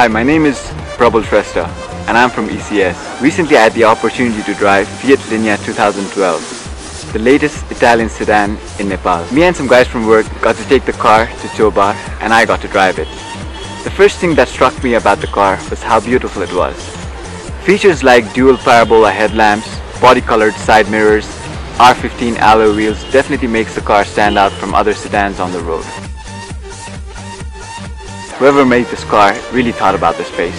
Hi, my name is Prabal Shrestha and I'm from ECS. Recently I had the opportunity to drive Fiat Linea 2012, the latest Italian sedan in Nepal. Me and some guys from work got to take the car to Chobhar and I got to drive it. The first thing that struck me about the car was how beautiful it was. Features like dual parabola headlamps, body-colored side mirrors, R15 alloy wheels definitely makes the car stand out from other sedans on the road. Whoever made this car really thought about the space.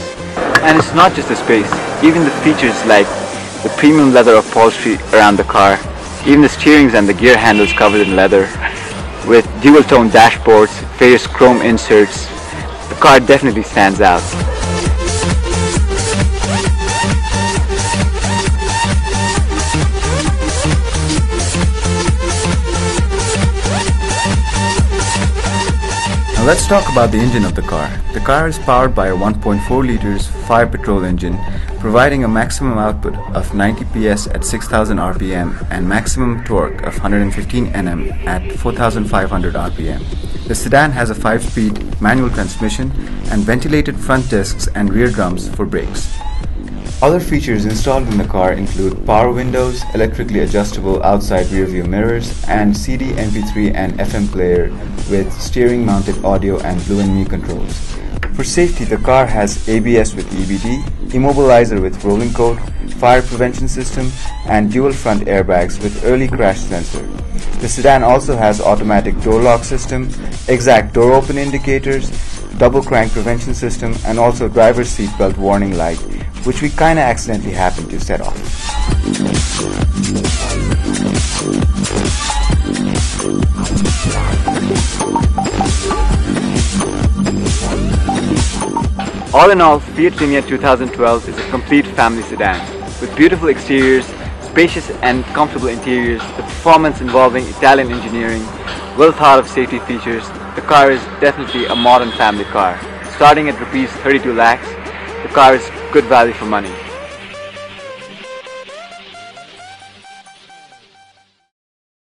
And it's not just the space, even the features like the premium leather upholstery around the car, even the steerings and the gear handles covered in leather, with dual tone dashboards, various chrome inserts, the car definitely stands out. Now let's talk about the engine of the car. The car is powered by a 1.4 liters fire petrol engine providing a maximum output of 90 PS at 6000 RPM and maximum torque of 115 Nm at 4500 RPM. The sedan has a 5-speed manual transmission and ventilated front discs and rear drums for brakes. Other features installed in the car include power windows, electrically adjustable outside rearview mirrors, and CD, MP3 and FM player with steering mounted audio and Blue and Me controls. For safety, the car has ABS with EBD, immobilizer with rolling code, fire prevention system, and dual front airbags with early crash sensor. The sedan also has automatic door lock system, exact door open indicators, double crank prevention system, and also driver's seatbelt warning light which we kinda accidentally happened to set off. All in all, Fiat Linea 2012 is a complete family sedan with beautiful exteriors, spacious and comfortable interiors, the performance involving Italian engineering, well thought of safety features, the car is definitely a modern family car. Starting at rupees 32 lakhs, the car is good value for money.